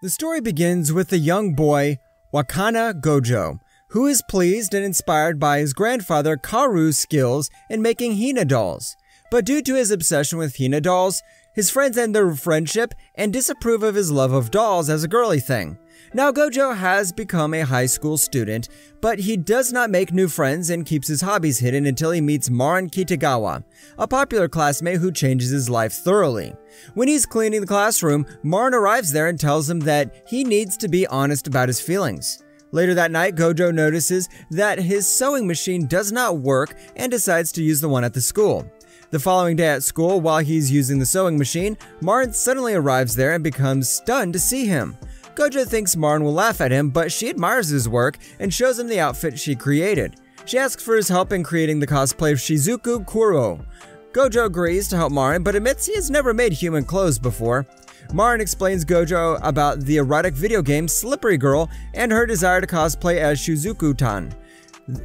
The story begins with the young boy, Wakana Gojo, who is pleased and inspired by his grandfather Karu's skills in making Hina dolls. But due to his obsession with Hina dolls, his friends end their friendship and disapprove of his love of dolls as a girly thing. Now, Gojo has become a high school student, but he does not make new friends and keeps his hobbies hidden until he meets Marin Kitagawa, a popular classmate who changes his life thoroughly. When he's cleaning the classroom, Marin arrives there and tells him that he needs to be honest about his feelings. Later that night, Gojo notices that his sewing machine does not work and decides to use the one at the school. The following day at school, while he's using the sewing machine, Marin suddenly arrives there and becomes stunned to see him. Gojo thinks Marin will laugh at him, but she admires his work and shows him the outfit she created. She asks for his help in creating the cosplay of Shizuku Kuro. Gojo agrees to help Marin, but admits he has never made human clothes before. Marin explains Gojo about the erotic video game Slippery Girl and her desire to cosplay as Shizuku-tan.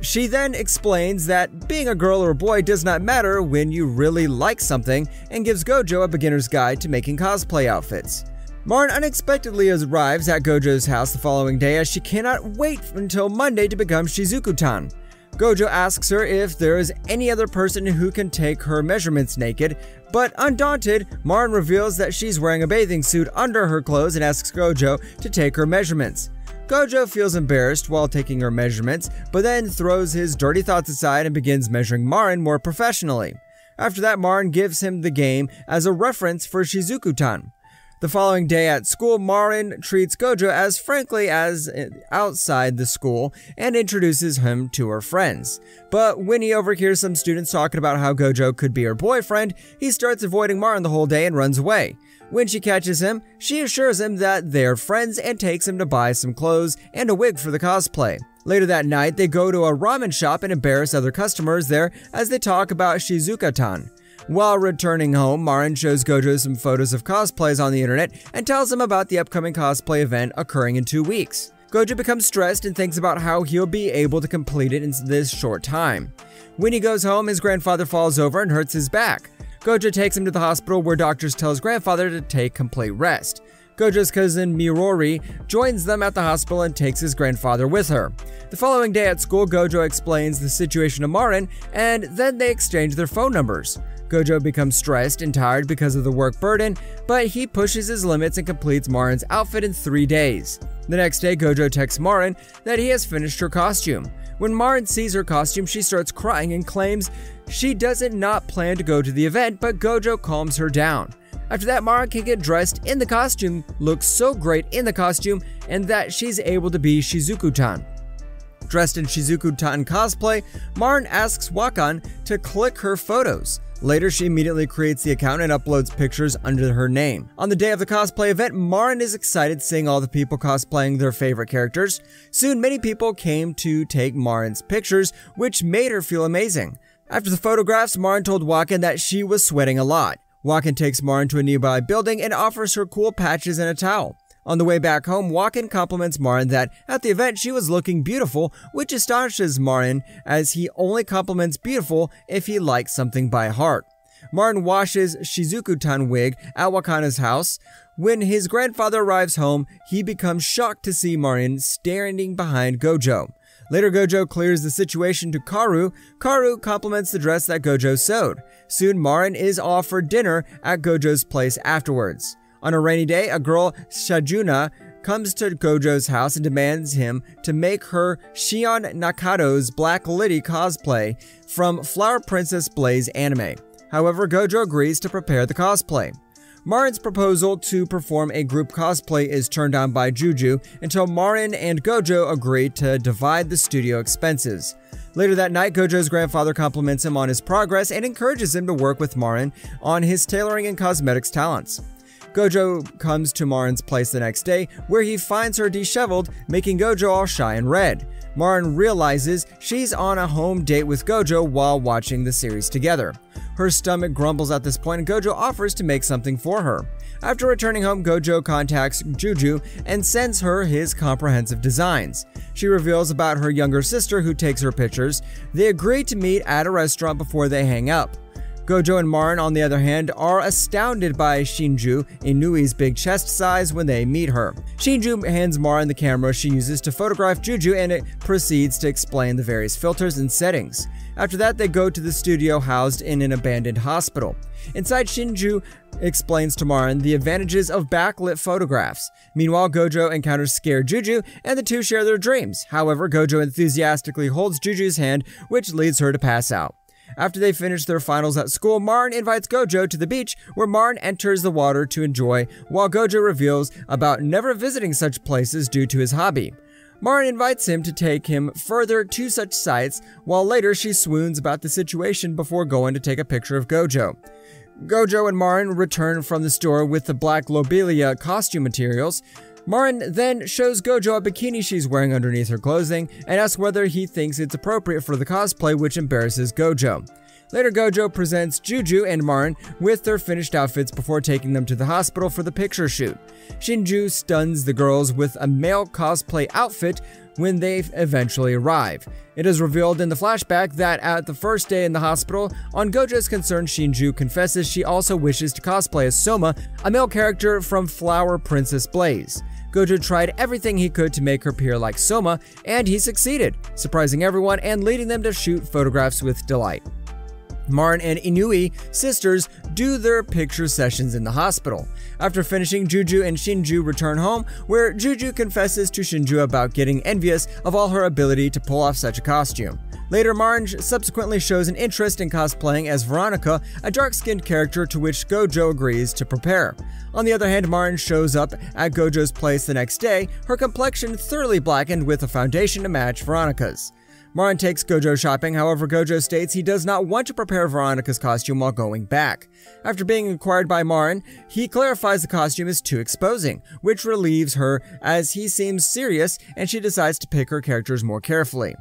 She then explains that being a girl or a boy does not matter when you really like something and gives Gojo a beginner's guide to making cosplay outfits. Marin unexpectedly arrives at Gojo's house the following day as she cannot wait until Monday to become Shizuku-tan. Gojo asks her if there is any other person who can take her measurements naked, but undaunted, Marin reveals that she's wearing a bathing suit under her clothes and asks Gojo to take her measurements. Gojo feels embarrassed while taking her measurements, but then throws his dirty thoughts aside and begins measuring Marin more professionally. After that, Marin gives him the game as a reference for Shizuku-tan. The following day at school, Marin treats Gojo as frankly as uh, outside the school and introduces him to her friends. But when he overhears some students talking about how Gojo could be her boyfriend, he starts avoiding Marin the whole day and runs away. When she catches him, she assures him that they're friends and takes him to buy some clothes and a wig for the cosplay. Later that night, they go to a ramen shop and embarrass other customers there as they talk about Shizuku-tan. While returning home, Marin shows Gojo some photos of cosplays on the internet and tells him about the upcoming cosplay event occurring in two weeks. Gojo becomes stressed and thinks about how he'll be able to complete it in this short time. When he goes home, his grandfather falls over and hurts his back. Gojo takes him to the hospital where doctors tell his grandfather to take complete rest. Gojo's cousin Mirori joins them at the hospital and takes his grandfather with her. The following day at school, Gojo explains the situation to Marin, and then they exchange their phone numbers. Gojo becomes stressed and tired because of the work burden, but he pushes his limits and completes Marin's outfit in three days. The next day, Gojo texts Marin that he has finished her costume. When Marin sees her costume, she starts crying and claims she doesn't not plan to go to the event, but Gojo calms her down. After that, Marin can get dressed in the costume, looks so great in the costume, and that she's able to be Shizuku-tan. Dressed in Shizuku-tan cosplay, Marin asks Wakan to click her photos. Later, she immediately creates the account and uploads pictures under her name. On the day of the cosplay event, Marin is excited seeing all the people cosplaying their favorite characters. Soon, many people came to take Marin's pictures, which made her feel amazing. After the photographs, Marin told Wakan that she was sweating a lot. Wakan takes Marin to a nearby building and offers her cool patches and a towel. On the way back home, Wakan compliments Marin that at the event she was looking beautiful, which astonishes Marin as he only compliments beautiful if he likes something by heart. Marin washes Shizuku-tan wig at Wakana's house. When his grandfather arrives home, he becomes shocked to see Marin standing behind Gojo. Later, Gojo clears the situation to Karu. Karu compliments the dress that Gojo sewed. Soon, Marin is offered dinner at Gojo's place afterwards. On a rainy day, a girl, Sajuna, comes to Gojo's house and demands him to make her Shion Nakato's Black Lily cosplay from Flower Princess Blaze anime. However, Gojo agrees to prepare the cosplay. Marin's proposal to perform a group cosplay is turned down by Juju until Marin and Gojo agree to divide the studio expenses. Later that night, Gojo's grandfather compliments him on his progress and encourages him to work with Marin on his tailoring and cosmetics talents. Gojo comes to Marin's place the next day, where he finds her disheveled, making Gojo all shy and red. Marin realizes she's on a home date with Gojo while watching the series together. Her stomach grumbles at this point and Gojo offers to make something for her. After returning home, Gojo contacts Juju and sends her his comprehensive designs. She reveals about her younger sister who takes her pictures. They agree to meet at a restaurant before they hang up. Gojo and Marin, on the other hand, are astounded by Shinju Inui's big chest size when they meet her. Shinju hands Marin the camera she uses to photograph Juju and it proceeds to explain the various filters and settings. After that, they go to the studio housed in an abandoned hospital. Inside, Shinju explains to Marin the advantages of backlit photographs. Meanwhile, Gojo encounters scared Juju, and the two share their dreams. However, Gojo enthusiastically holds Juju's hand, which leads her to pass out. After they finish their finals at school, Marin invites Gojo to the beach, where Marin enters the water to enjoy, while Gojo reveals about never visiting such places due to his hobby. Marin invites him to take him further to such sites, while later she swoons about the situation before going to take a picture of Gojo. Gojo and Marin return from the store with the black lobelia costume materials. Marin then shows Gojo a bikini she's wearing underneath her clothing and asks whether he thinks it's appropriate for the cosplay, which embarrasses Gojo. Later, Gojo presents Juju and Marin with their finished outfits before taking them to the hospital for the picture shoot. Shinju stuns the girls with a male cosplay outfit when they eventually arrive. It is revealed in the flashback that at the first day in the hospital, on Gojo's concern, Shinju confesses she also wishes to cosplay as Soma, a male character from Flower Princess Blaze. Gojo tried everything he could to make her appear like Soma, and he succeeded, surprising everyone and leading them to shoot photographs with delight. Marin and Inui, sisters, do their picture sessions in the hospital. After finishing, Juju and Shinju return home, where Juju confesses to Shinju about getting envious of all her ability to pull off such a costume. Later, Marin subsequently shows an interest in cosplaying as Veronica, a dark skinned character to which Gojo agrees to prepare. On the other hand, Marin shows up at Gojo's place the next day, her complexion thoroughly blackened with a foundation to match Veronica's. Marin takes Gojo shopping, however, Gojo states he does not want to prepare Veronica's costume while going back. After being inquired by Marin, he clarifies the costume is too exposing, which relieves her as he seems serious and she decides to pick her characters more carefully.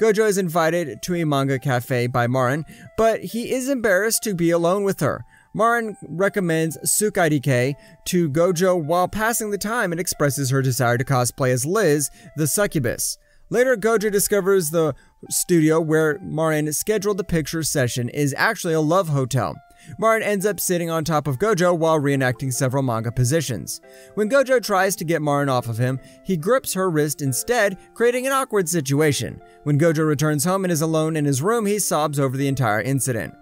Gojo is invited to a manga cafe by Marin, but he is embarrassed to be alone with her. Marin recommends Sukaidike to Gojo while passing the time and expresses her desire to cosplay as Liz, the succubus. Later, Gojo discovers the studio where Marin scheduled the picture session is actually a love hotel. Marin ends up sitting on top of Gojo while reenacting several manga positions. When Gojo tries to get Marin off of him, he grips her wrist instead, creating an awkward situation. When Gojo returns home and is alone in his room, he sobs over the entire incident.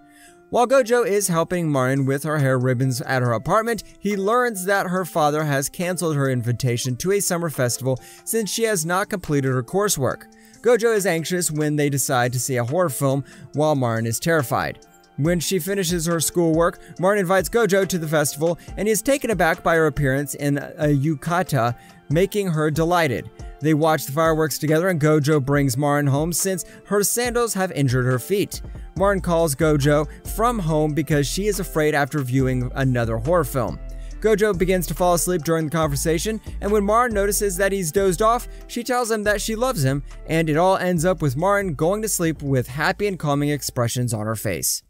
While Gojo is helping Marin with her hair ribbons at her apartment, he learns that her father has canceled her invitation to a summer festival since she has not completed her coursework. Gojo is anxious when they decide to see a horror film, while Marin is terrified. When she finishes her schoolwork, Marin invites Gojo to the festival and he is taken aback by her appearance in a yukata, making her delighted. They watch the fireworks together and Gojo brings Marin home since her sandals have injured her feet. Marin calls Gojo from home because she is afraid after viewing another horror film. Gojo begins to fall asleep during the conversation, and when Marin notices that he's dozed off, she tells him that she loves him, and it all ends up with Marin going to sleep with happy and calming expressions on her face.